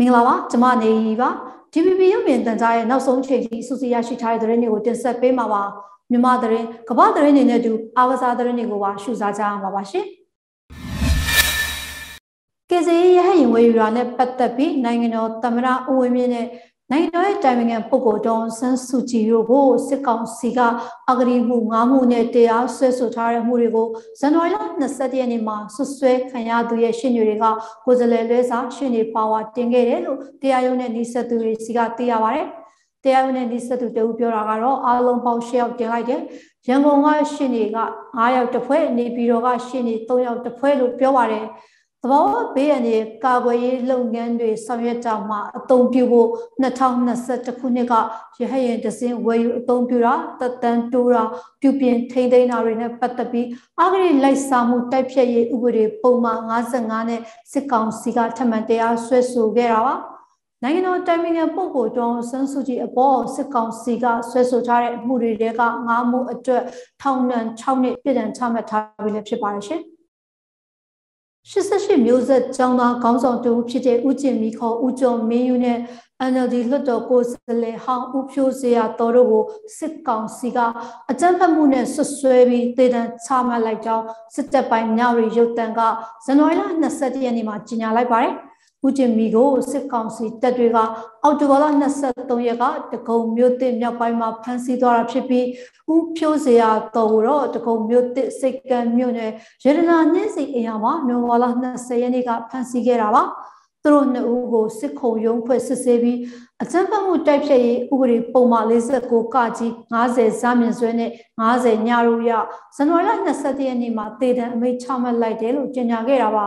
မင်္ဂလာပါကျွန်မနေရီပါ DPP ရုပ်မြင်တန်ကြားရဲ့နောက်ဆုံးချိန်ထိစူစီရရှိထားတဲ့သတင်းတွေကိုတင်ဆက်ပေးမှာပါမြန်မာသတင်းကမ္ဘာသတင်းတွေနဲ့အတူအားကစားသတင်းတွေကိုပါရှုစားကြရမှာပါရှင်ကေစီရဟရင်ဝေယူရာနဲ့ပတ်သက်ပြီးနိုင်ငံတော်သမ္မတဦးဝင်းမြင့်နဲ့ နိုင်ငံတော်ရဲ့တိုင်ပင်ခံပုဂ္ဂိုလ်ဒေါ်ဆန်းစုကြည်တို့ကိုစစ်ကောင်စီကအဂတိမှုငါးမှုနဲ့တရားစွဲဆိုထားတဲ့မှုတွေကိုဇန်နဝါရီလ22ရက်နေ့မှာဆွဆွဲခံရသူရဲ့ရှင်းတွေကကိုယ်စားလှယ်လွဲစာရှင်းနေပါဝါတင်ခဲ့တယ်လို့တရားရုံးနဲ့နှိစက်သူတွေစီကသိရပါတယ်။တရားရုံးနဲ့နှိစက်သူတဦးပြောတာကတော့အားလုံးပေါင်း10ယောက်တင်လိုက်တယ်။ရန်ကုန်ကရှင်းတွေက9ယောက်တစ်ဖွဲ့နေပြည်တော်ကရှင်းနေ3ယောက်တစ်ဖွဲ့လို့ပြောပါတယ်။ သဘောဘေးအန္တရာယ်ကာကွယ်ရေးလုပ်ငန်းတွေဆောင်ရွက်ကြမှာအသုံးပြုဖို့2021ခုနှစ်ကရဟရင်တစင်းဝယ်ယူအသုံးပြုတာတက်တန်းတိုးတာပြုပြင်ထိန်းသိမ်းတာတွေနဲ့ပတ်သက်ပြီးအဂရိလိုက်စားမှုတိုက်ဖြတ်ရေးဥပဒေပုံမှန်55နဲ့စစ်ကောင်စီကထပ်မံတရားစွဲဆိုခဲ့တာပါနိုင်ငံတော်တိုင်ပင်ခံပုဂ္ဂိုလ်တော်ဆန်းစုကြည်အပေါ်စစ်ကောင်စီကဆွဲဆိုထားတဲ့အမှုတွေကငါးမှုအတွက်ထောင်ဒဏ်6နှစ်ပြည်ဒဏ်ချမှတ်ထားပြီလည်းဖြစ်ပါတယ်ရှင်။ 88မျိုးဆက်ကျောင်းသားခေါင်းဆောင်တူဖြစ်တဲ့ဦးကျင်မီခေါ်ဦးကျော်မင်းယူနဲ့ NLD လွှတ်တော်ကိုယ်စားလှယ်ဟောင်းဦးဖြိုးစရာတော်တို့ကိုစစ်ကောင်စီကအကြမ်းဖက်မှုနဲ့ဆွဆွဲပြီးတေတံချမှတ်လိုက်ကြောင်းစစ်တပ်ပိုင်းမြောက်ရီရုတ်တံကဇန်နဝါရီလ22ရက်နေ့မှာကြေညာလိုက်ပါတယ်။ ဦးကျင်မီကိုစစ်ကောင်စီတပ်တွေကအောက်တိုဘာလ23ရက်ကတကုံမြို့တစ်မြောက်ပိုင်းမှာဖမ်းဆီးသွားတာဖြစ်ပြီးဦးဖြိုးစရာတော်တော့တကုံမြို့တစ်စိတ်ကံမြို့နယ်ရတနာနှင်းစီအရာမှာနိုဝါလာ20ရက်နေ့ကဖမ်းဆီးခဲ့တာပါသူတို့နှစ်ဦးကိုစစ်ခုံရုံးဖွဲ့စစ်ဆေးပြီးအကြမ်းဖက်မှုတိုက်ဖျက်ရေးဥပဒေပုံမှန်49ကကြီး90ဇာမြင့်ဆွဲနဲ့90ညရိုးရဇန်နဝါရီလ22ရက်နေ့မှာတေတံအမိန့်ချမှတ်လိုက်တယ်လို့ကြေညာခဲ့တာပါ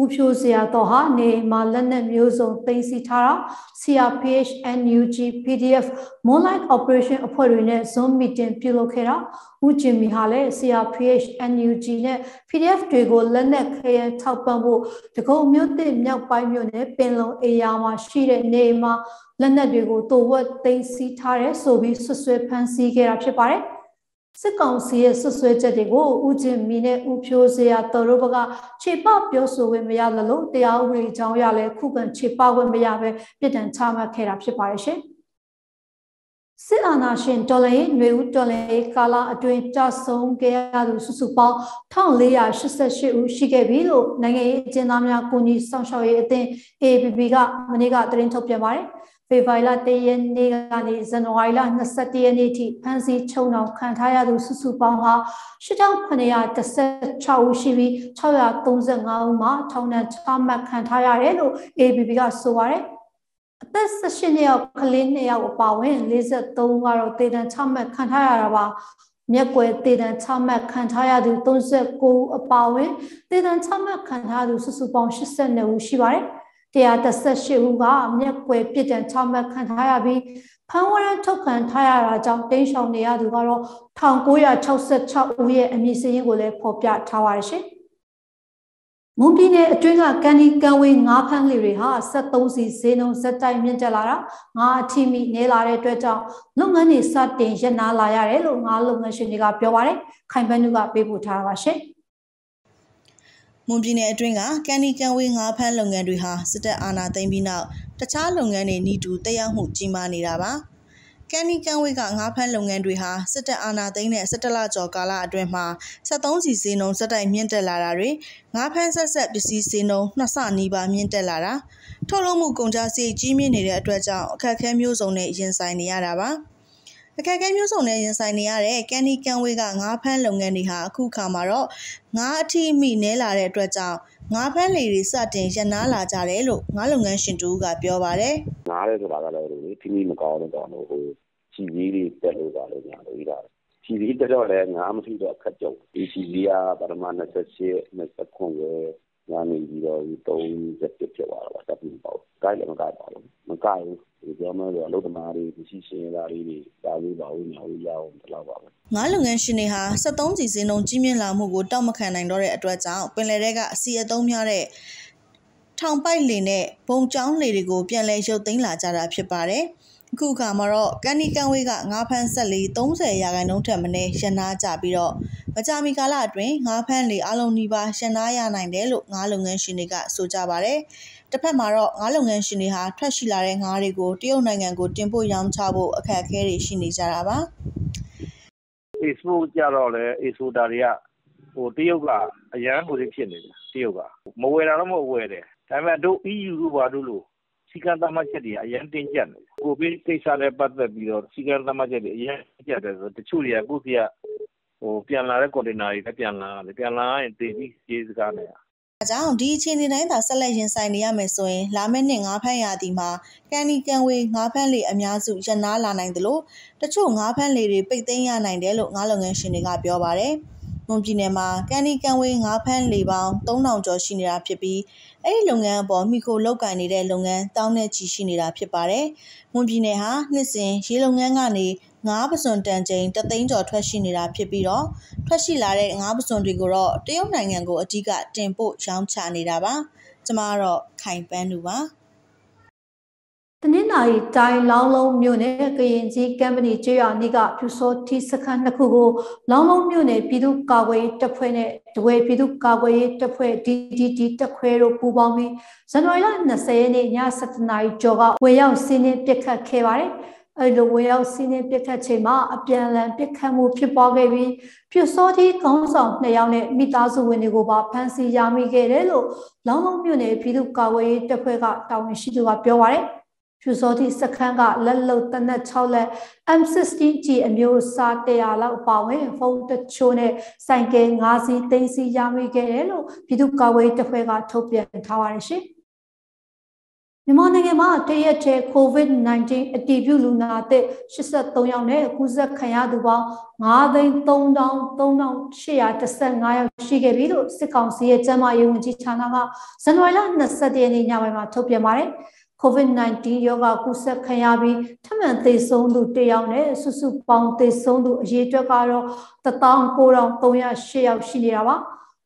ဦးဖြိုးစရာတော့ဟာနေမှာလက်နက်မျိုးစုံသိမ်းဆည်းထားတာ CRPH NUG PDF Moonlight Operation အဖွဲ့တွေနဲ့ Zoom meeting ပြုလုပ်ခဲ့တာဦးကျင်မီဟာလည်း CRPH NUG နဲ့ PDF တွေကိုလက်နက်ခဲယမ်းထောက်ပံ့ဖို့တကုံမြို့သစ်မြောက်ပိုင်းမြို့နယ်ပင်လုံအေယာမှာရှိတဲ့နေမှာလက်နက်တွေကိုတိုးဝက်သိမ်းဆည်းထားတဲ့ဆိုပြီးဆွဆွဲဖမ်းဆီးခဲ့တာဖြစ်ပါတယ်။ စစ်ကောင်စီရဲ့ဆွဆွဲချက်တွေကိုဦးကျင်မီနဲ့ဦးဖြိုးစရာတော်တို့ဘကခြေပပြောဆိုဝင်မရသလိုတရားဥပဒေကြောင်းရလဲခုခံခြေပဝင်မရပဲပြည်တံချမှတ်ခဲ့တာဖြစ်ပါတယ်ရှင်စစ်အာဏာရှင်တော်လှန်ရေးຫນွေဦးတော်လှန်ရေးကာလအတွင်းကြဆုံးခဲ့ရသူစုစုပေါင်း1488ဦးရှိခဲ့ပြီလို့နိုင်ငံရေးအကျဉ်းသားများကူညီဆောင်ရှောက်ရေးအသင်း AAPP ကမနေ့ကသတင်းထုတ်ပြန်ပါတယ်။ ဖေဖော်ဝါရီလ1ရက်နေ့ကနေဇန်နဝါရီလ22ရက်နေ့ထိဖမ်းဆီးချုံနှောင်ခံထားရသူစုစုပေါင်းဟာ8916ဦးရှိပြီး635ဦးမှာထောင်ဒဏ်ချမှတ်ခံထားရတယ်လို့ ABB ကဆိုပါတယ်အသက်18နှစ်ယောက်ကလေး2ယောက်အပါအဝင်43ဦးကတော့တေတံချမှတ်ခံထားရတာပါမြက်ွယ်တေတံချမှတ်ခံထားရသူ39ဦးအပါအဝင်တေတံချမှတ်ခံထားသူစုစုပေါင်း82ဦးရှိပါတယ်။ 138ဦးကမျက်ကွယ်ပြစ်ဒဏ်ချမှတ်ခံထားရပြီးဖမ်းဝရမ်းထုတ်ခံထားရတာကြောင့်တင်းရှောင်နေရသူကတော့1966ဦးရဲ့အမည်စာရင်းကိုလည်းဖော်ပြထားပါရရှင်။မွန်ပြည်နယ်အတွင်းကကန်ဒီကန်ဝေးငါးဖမ်းလေတွေဟာ73စီဈေးနှုန်းဇက်တိုက်မြင့်တက်လာတာငါအထီမီနေလာတဲ့အတွက်ကြောင့်လုပ်ငန်းတွေစတင်ရပ်နားလာရတယ်လို့ငါလုပ်ငန်းရှင်တွေကပြောပါတယ်။ခိုင်ပန်းသူကပေးပို့ထားပါရှင်။ မွန်ပြည်နယ်အတွင်းကကန်ဒီကန်ဝေးငါးဖမ်းလုပ်ငန်းတွေဟာစစ်တပ်အာဏာသိမ်းပြီးနောက်တခြားလုပ်ငန်းတွေနီးတူတက်ရောက်မှုကြီးမားနေတာပါကန်နီကန်ဝေးကငါးဖမ်းလုပ်ငန်းတွေဟာစစ်တပ်အာဏာသိမ်းတဲ့17လကျော်ကာလအတွင်းမှာ73စီစီနှုန်းစက်တိုင်မြင့်တက်လာတာတွေငါးဖမ်းဆက်ဆက်ပစ္စည်းစီနှုန်းနှစ်ဆနီးပါးမြင့်တက်လာတာထုတ်လုပ်မှုကုန်ကျစရိတ်ကြီးမြင့်နေတဲ့အတွက်ကြောင့်အခက်အခဲမျိုးစုံနဲ့ရင်ဆိုင်နေရတာပါ။ အခက်အခဲမျိုးစုံနဲ့ရင်ဆိုင်နေရတဲ့ကန်ဒီကန်ဝေးကငါးဖမ်းလုပ်ငန်းတွေဟာအခုခါမှာတော့ငါးအထိမိနဲလာတဲ့အတွက်ကြောင့်ငါးဖမ်းလေတွေစတင်ရနာလာကြတယ်လို့ငါးလုပ်ငန်းရှင်တူကပြောပါတယ်။ငါးရဲဆိုတာကလည်းလေထိမိမကောင်းတဲ့ကောင်တို့ဟိုချီကြီးတွေတက်လို့ပါလို့ညာလို့ဤတာချီကြီးတက်တော့လည်းငါးမထိတော့ခက်ကြုံဒီချီကြီးကပထမ28 29ပဲညာနေပြီးတော့30ဖြစ်သွားတာပါတက်ပြီးပေါ့။ကြိုက်လည်းမကြိုက်ပါဘူး။မကြိုက်ဘူးဒီ ပြောမယ်ဆိုအလုပ်သမားတွေမရှိရှင်သားလေးတွေတာလို့ပါဦးညာဦးရအောင်ဒီလောက်ပါပဲငါးလုပ်ငန်းရှင်တွေဟာ73စီစင်းလုံးကြီးမြင့်လာမှုကိုတောက်မခံနိုင်တော့တဲ့အတွက်ကြောင့်ပင်လယ်ထဲကအစီအသုံးများတဲ့ထောင်ပိုက်လေနဲ့ဘုံကျောင်းလေတွေကိုပြန်လဲရုပ်သိမ်းလာကြတာဖြစ်ပါတယ် အခုအခါမှာတော့ကန်နီကန်ဝေးကငါးဖမ်းဆက်လေး30ရာခိုင်နှုန်းထက်မနည်းရန်နာကြပြီးတော့မကြာမီကာလအတွင်းငါးဖမ်းလေးအလုံးနီးပါးရန်နာရနိုင်တယ်လို့ငါးလုပ်ငန်းရှင်တွေကဆိုကြပါတယ်။တစ်ဖက်မှာတော့ငါးလုပ်ငန်းရှင်တွေဟာထွက်ရှိလာတဲ့ငါးတွေကိုတရုတ်နိုင်ငံကိုတင်ပို့ရောင်းချဖို့အခက်အခဲတွေရှိနေကြတာပါ။ export ကြတော့လေ exporter တွေကဟိုတရုတ်ကအရန်ဟိုတွေဖြစ်နေတယ်တရုတ်ကမဝယ်တာတော့မဝယ်တယ်ဒါပေမဲ့တို့ EU တို့ဘာတို့လို့စီကံသတ်မှတ်ချက်တွေအရင်တင်းကျပ်နေတယ် ကိုဗစ်ကိစ္စနဲ့ပတ်သက်ပြီးတော့စီကံသတ်မှတ်ချက်တွေ အရင်ကျပ်တယ်ဆိုတချို့တွေက ကိုယ့်စီကဟိုပြန်လာတဲ့ ကွန်တိန်နာတွေလည်းပြန်လာတယ် ပြန်လာရင်တည်ပြီးခြေစကားနဲ့အကြောင်းဒီအချိန်တိုင်းသာ ဆက်လက်ရင်ဆိုင်နေရမယ်ဆိုရင် လာမယ့်နှစ် ငါးဖမ်းရာသီမှာ ကန်နီကန်ဝေ ငါးဖမ်းလေအများစုရနာလာနိုင်တယ်လို့တချို့ငါးဖမ်းလေတွေ ပိတ်သိမ်းရနိုင်တယ်လို့ ငါးလုပ်ငန်းရှင်တွေက ပြောပါတယ်။ မွန်ပြည်နယ်မှာကန်ဒီကန်ဝေးငါးဖမ်းလေပေါင်း3000ကျော်ရှိနေတာဖြစ်ပြီးအဲ့ဒီလုပ်ငန်းအပေါ်မိခိုလောက်ကိုင်နေတဲ့လုပ်ငန်းတောင်းနဲ့ချီရှိနေတာဖြစ်ပါတယ်။မွန်ပြည်နယ်ဟာနှစ်စဉ်ရေလုပ်ငန်းကနေငါးပစွန်တန်ချိန်တသိန်းကျော်ထွက်ရှိနေတာဖြစ်ပြီးတော့ထွက်ရှိလာတဲ့ငါးပစွန်တွေကိုတော့တရုတ်နိုင်ငံကိုအဓိကတင်ပို့ရောင်းချနေတာပါ။ကျမကတော့ခိုင်ပန်းသူပါ။ တနင်္လာရီတိုင်းလောင်းလုံးမြို့နယ်ကရင်ကြီးကမ်ပဏီကျွော်နီကဖြူစောတီစခန်းနှစ်ခုကိုလောင်းလုံးမြို့နယ်ပြည်သူ့ကာကွယ်တပ်ဖွဲ့နဲ့တဝဲပြည်သူ့ကာကွယ်တပ်ဖွဲ့ DDT တပ်ခွဲတို့ပူးပေါင်းပြီးဇန်နဝါရီလ20ရက်နေ့ည7:00နာရီကျော်ကဝေရောက်စီးနှင်းပစ်ခတ်ခဲ့ပါတယ်။အဲလိုဝေရောက်စီးနှင်းပစ်ခတ်ချိန်မှာအပြန်အလှန်ပစ်ခတ်မှုဖြစ်ပွားခဲ့ပြီးဖြူစောတီခေါင်းဆောင်နှစ်ယောက်နဲ့မိသားစုဝင်တွေကိုပါဖမ်းဆီးရမိခဲ့တယ်လို့လောင်းလုံးမြို့နယ်ပြည်သူ့ကာကွယ်တပ်ဖွဲ့ကတာဝန်ရှိသူကပြောပါတယ်။ ဖြူစောတိစခန်းကလက်လုံတနက်6လက် M16G အမျိုးအစား100လောက်ပါဝင်ဖုန်းတချို့နဲ့စိုက်ကဲ9စီးသိမ်းစီရမိခဲ့တယ်လို့ပြည်သူ့ကာကွယ်တပ်ဖွဲ့ကထုတ်ပြန်ထားပါတယ်ရှင်မြန်မာနိုင်ငံမှာတရက်တည်း COVID-19 အတည်ပြုလူနာအသစ်83ယောက်နဲ့ကူးစက်ခံရသူပေါင်း9,300,3815ယောက်ရှိခဲ့ပြီလို့စစ်ကောင်စီရဲ့ကျန်းမာရေးဝန်ကြီးဌာနကဇန်နဝါရီလ20ရက်နေ့ညပိုင်းမှာထုတ်ပြန်ပါတယ်။ COVID-19 ရောဂါကူးစက်ခံရပြီးထပ်မံသေဆုံးသူတယောက်နဲ့စုစုပေါင်းသေဆုံးသူအရေအတွက်ကတော့19308ယောက်ရှိနေတာပါ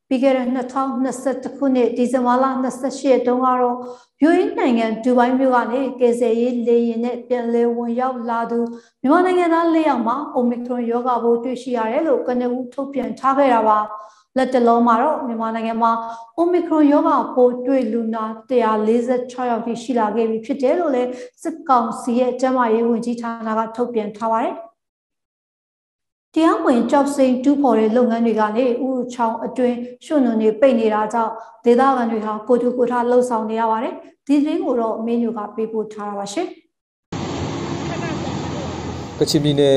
ပြီးခဲ့တဲ့2021ခုနှစ်ဒီဇင်ဘာလ28ရက်တုန်းကတော့ယူအေနိုင်ငံဒူဘိုင်းမြို့ကနေကေဆယ်ရေးလေယာဉ်နဲ့ပြန်လည်ဝင်ရောက်လာသူမြန်မာနိုင်ငံသား၄ယောက်မှာအိုမီခရွန်ရောဂါပိုးတွေ့ရှိရတယ်လို့ကနဦးထုတ်ပြန်ထားခဲ့တာပါ။ လက်တလုံးမှာတော့မြန်မာနိုင်ငံမှာ Omicron ရောဂါပိုးတွေ့လူနာ146ယောက်ထိရှိလာခဲ့ပြီဖြစ်တယ်လို့လည်းစစ်ကောင်စီရဲ့ကျန်းမာရေးဝန်ကြီးဌာနကထုတ်ပြန်ထားပါတယ်။တရားဝင်ကြောက်စိန်တူးဖော်တဲ့လုပ်ငန်းတွေကနေဥရုချောင်းအတွင်းရွှွနွန်တွေပိတ်နေတာကြောင့်ဒေသခံတွေဟာကိုတူကိုထားလှုပ်ဆောင်နေရပါတယ်။ဒီသတင်းကိုတော့မင်းညိုကပေးပို့ထားတာပါရှင်။ကချင်ပြည်နယ်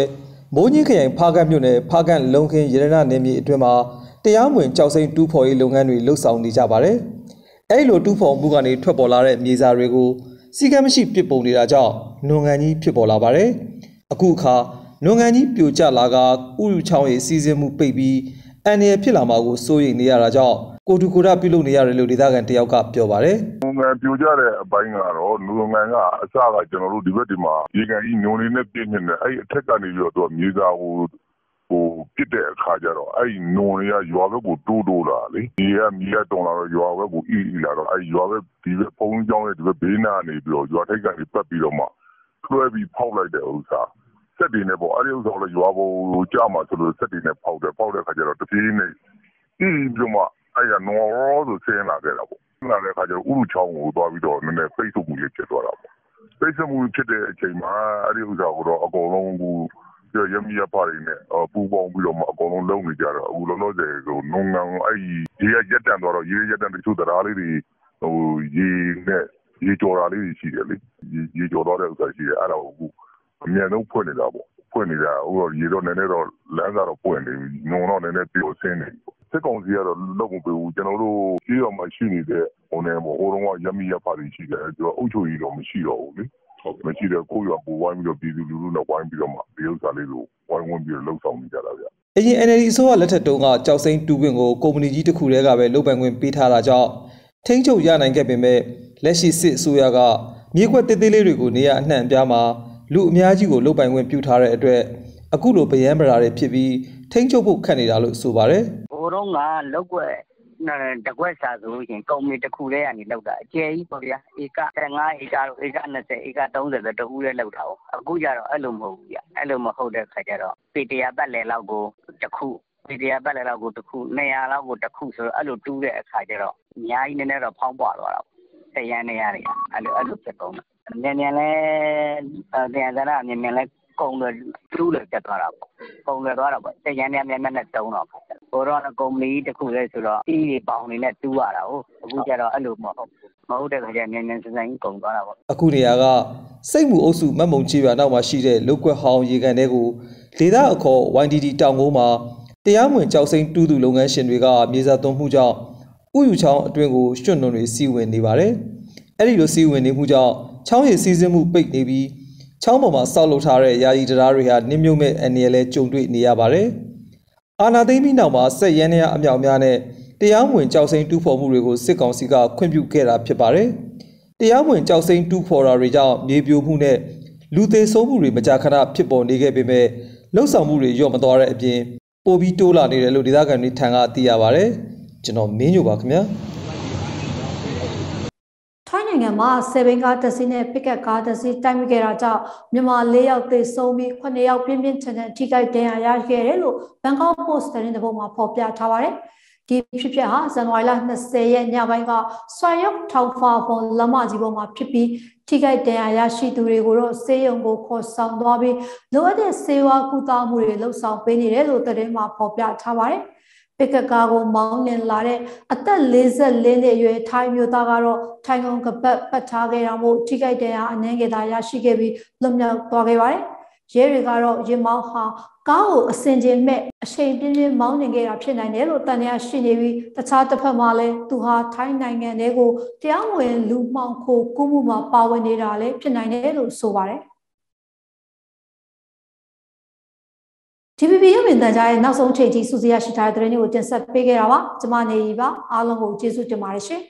မိုးညင်းခရိုင်ဖားကတ်မြို့နယ်ဖားကတ်လုံခင်းရတနာနယ်မြေအတွင်းမှာ တရားမဝင်ကြောက်စိမ့်တူးဖော်ရေးလုပ်ငန်းတွေလှုပ်ဆောင်နေကြပါတယ်။အဲဒီလိုတူးဖော်မှုကနေထွက်ပေါ်လာတဲ့မြေစာတွေကိုစီကံမရှိပြစ်ပုံနေတာကြောင့်နွန်ကန်ကြီးဖြစ်ပေါ်လာပါတယ်။အခုအခါနွန်ကန်ကြီးပြိုကျလာကဥယူချောင်းရဲ့စီစဉ်မှုပိတ်ပြီးအန်ရဖြစ်လာမှာကိုစိုးရိမ်နေရတာကြောင့်ကိုတူကိုရပြုလုပ်နေရတယ်လို့ဒေသခံတယောက်ကပြောပါတယ်။နွန်ကန်ပြိုကျတဲ့အပိုင်းကတော့နွန်ကန်ကအစကကျွန်တော်တို့ဒီဘက်ဒီမှာရေကန်ကြီးညုံနေနဲ့ပြင်းနေတယ်အဲ့အထက်ကနေပြီးတော့မြေစာကို ပစ်တဲ့အခါကျတော့အဲဒီနွံတွေကရွာဘက်ကိုတိုးတိုးလာတာလေ။ရေကမီးကတွန်းလာတော့ရွာဘက်ကိုအိအိလာတော့ရွာဘက်ဒီဘက်ဘုန်းကြီးကျောင်းရဲ့ဘေးနားကနေပြီးတော့ရွာထိပ်ကနေပတ်ပြီးတော့မှလွှဲပြီးဖောက်လိုက်တဲ့ဥစ္စာ။စက်တွေနဲ့ပေါ့။အဲဒီဥစ္စာကိုလည်းရွာပေါ်ကိုကျမှာစိုးလို့စက်တွေနဲ့ဖောက်တယ်။ဖောက်တဲ့အခါကျတော့တဖြည်းဖြည်းနဲ့အိပြီးတော့မှအဲဒီကနွံကဝေါဆိုဆင်းလာခဲ့တာပေါ့။ဆင်းလာတဲ့အခါကျတော့ဥရုချောင်းကိုသွားပြီးတော့နည်းနည်းပိတ်ဆို့မှုလေးဖြစ်သွားတာပေါ့။ပိတ်ဆို့မှုဖြစ်တဲ့အချိန်မှာအဲဒီဥစ္စာကိုတော့အကုန်လုံး ရပ်မိရပ်ဖတွေနဲ့ပူးပေါင်းပြီးတော့မှအကုန်လုံးလုပ်နေကြတာ။အခုလောလောဆယ်နွံကန်ရေကရပ်တန့်သွားတော့ရေရပ်တန့်တချို့တံတားလေးတွေရေနဲ့ရေကျော်တာလေးတွေရှိတယ်လေ။ရေကျော်သွားတဲ့ဥစ္စာရှိတယ်။အဲဒါကိုအခုအမြန်ဆုံးဖွင့်နေတာပေါ့။ဖွင့်နေတာရေတော့နည်းနည်းတော့လမ်းစတော့ပွင့်နေပြီ။နွံတော့နည်းနည်းပျော်ဆင်းနေပြီပေါ့။စစ်ကောင်စီကတော့လုပ်မပေးဘူး။ကျနော်တို့ကျေးရွာမှာရှိနေတဲ့ဟိုတုန်းကရပ်မိရပ်ဖတွေရှိတယ်။အုပ်ချုပ်ရေးတော့မရှိတော့ဘူးလေ မရှိတော့ကိုယ့်ရွာကိုယ်ဝိုင်းပြီးတော့ပြည်သူလူထုနဲ့ဝိုင်းပြီးတော့မှဒီဥစ္စာလေးကိုဝိုင်းဝန်းပြီးတော့လှုပ်ဆောင်နေကြတာဗျ။အရင် NLD အစိုးရလက်ထက်တုန်းကကြောက်စိမ်းတူးခွင့်ကိုကုမ္ပဏီကြီးတစ်ခုတည်းကပဲလုပ်ပိုင်ခွင့်ပေးထားတာကြောင့်ထိန်းချုပ်ရနိုင်ခဲ့ပေမဲ့လက်ရှိစစ်အစိုးရကမြေခွက်တေးသေးလေးတွေကိုနေရအနှံ့အပြားမှာလူအများကြီးကိုလုပ်ပိုင်ခွင့်ပြုထားတဲ့အတွက်အခုလိုဗယံပရာတွေဖြစ်ပြီးထိန်းချုပ်ဖို့ခက်နေတာလို့ဆိုပါတယ်။ဘိုးတော့ကလောက်ွက် တကွက်စာဆိုလို့ရှိရင်ကုမ္ပဏီတစ်ခုတည်းကနေလောက်တာအကျယ်ကြီးပေါ့ဗျာဧက15ဧကတို့ဧက20ဧက30ဆိုတဦးတည်းလောက်တာဟုတ်အခုကျတော့အဲ့လိုမဟုတ်ဘူးဗျအဲ့လိုမဟုတ်တဲ့ခါကျတော့ပေတရာပတ်လည်လောက်ကိုတစ်ခုပေတရာပတ်လည်လောက်ကိုတစ်ခု200လောက်ကိုတစ်ခုဆိုတော့အဲ့လိုတူးတဲ့အခါကျတော့အများကြီးနည်းနည်းတော့ဖောင်းပွားသွားတာပေါ့တရန်နေရတယ်အဲ့လိုအဲ့လိုဖြစ်ကုန်တာမြန်မြန်လဲတရားစရာမြန်မြန်လဲ ကုန်တယ်တူးတယ်တက်သွားတာပေါ့ကုန်တယ်သွားတာပေါ့တရန်နေမြန်မြန်နဲ့တုံးတော့ပေါ့ဟိုတော့ကုမ္ပဏီတစ်ခုလဲဆိုတော့အီးတွေပေါင်နေနဲ့တူးရတာဟုတ်အခုကျတော့အဲ့လိုမဟုတ်မဟုတ်တဲ့ခါကျမြန်မြန်စစင်းကုန်သွားတာပေါ့အခုနေရာကစိတ်မှုအုပ်စုမတ်မုံချေပြနောက်မှာရှိတဲ့လုတ်ကွက်ဟောင်းရေကန်တဲကိုဒေသအခေါ် YDD တောင်ကုန်းမှာတရားမဝင်ကြောက်စိမ့်တူးသူလုပ်ငန်းရှင်တွေကမြေစာသွန်းမှုကြောင့်ဥယူချောင်းအတွင်းကိုရွှွန့်နှွန်တွေစီးဝင်နေပါတယ်။အဲ့ဒီလိုစီးဝင်နေမှုကြောင့်ချောင်းရည်စီးဆင်းမှုပိတ်နေပြီး ချောင်းပေါ်မှာစောက်လုပ်ထားတဲ့ယာယီတရားတွေဟာနင်းမြုံမဲ့အနေနဲ့ကြုံတွေ့နေရပါတယ်။အာနာသိမ့်ပြီးနောက်မှာဆက်ရန်ရအမြောက်များနဲ့တရားမဝင်ကြောက်စိမ့်တူးဖော်မှုတွေကိုစစ်ကောင်စီကခွင့်ပြုခဲ့တာဖြစ်ပါတယ်။တရားမဝင်ကြောက်စိမ့်တူးဖော်တာတွေကြောင့်မြေပြိုမှုနဲ့လူသေးဆုံးမှုတွေမကြာခဏဖြစ်ပေါ်နေခဲ့ပေမဲ့လှုပ်ဆောင်မှုတွေရော့မသွားတဲ့အပြင်ပိုပြီးတိုးလာနေတယ်လို့ဒေသခံတွေထံကသိရပါတယ်ကျွန်တော်မင်းညိုပါခင်ဗျာထိုင်း နိုင်ငံမှာဆေဘင်ကားတစ်စီးနဲ့ပစ်ကတ်ကားတစ်စီးတိုက်မိခဲ့တာကြောင့်မြန်မာ၄ယောက်သေဆုံးပြီး9ယောက်ပြင်းပြင်းထန်ထန်ထိခိုက်ဒဏ်ရာရခဲ့တယ်လို့ဘန်ကောက်ပို့စ်သတင်းတစ်ပုဒ်မှာဖော်ပြထားပါတယ်ဒီဖြစ်ဖြစ်ဟာဇန်နဝါရီလ20ရက်ညပိုင်းကဆွာရုပ်ထောင်ဖာဖွန်လမ်းမကြီးပေါ်မှာဖြစ်ပြီးထိခိုက်ဒဏ်ရာရရှိသူတွေကိုတော့ဆေးရုံကိုခေါ်ဆောင်သွားပြီးလိုအပ်တဲ့ဆေးဝါးကုသမှုတွေလုပ်ဆောင်ပေးနေတယ်လို့သတင်းမှာဖော်ပြထားပါတယ်။ ပစ်ကကားကိုမောင်းနှင်လာတဲ့အသက်44နှစ်အရွယ်ထိုင်းမျိုးသားကတော့ထိုင်ကုန်ကပတ်ပတ်ထားခဲ့တာမို့ထိခိုက်ဒဏ်ရာအနှဲငယ်သာရရှိခဲ့ပြီးလွတ်မြောက်သွားခဲ့ပါတယ်။ရဲတွေကတော့ရင်မောင်းဟာကားကိုအစင်ကျင်မဲ့အချိန်ပြင်းပြင်းမောင်းနေခဲ့တာဖြစ်နိုင်တယ်လို့တန်ရာရှိနေပြီးတခြားတစ်ဖက်မှာလည်းသူဟာထိုင်းနိုင်ငံထဲကိုတရားဝင်လူမှောင်ခိုကူးမှုမှာပါဝင်နေတာလည်းဖြစ်နိုင်တယ်လို့ဆိုပါတယ် TPP ရုပ်မြင်သံကြားရဲ့နောက်ဆုံးချိန်ထိစူးစီးရရှိထားတဲ့သတင်းတွေကိုတင်ဆက်ပေးခဲ့တာပါကျွန်မနေရီပါအားလုံးကိုကျေးဇူးတင်ပါတယ်ရှင်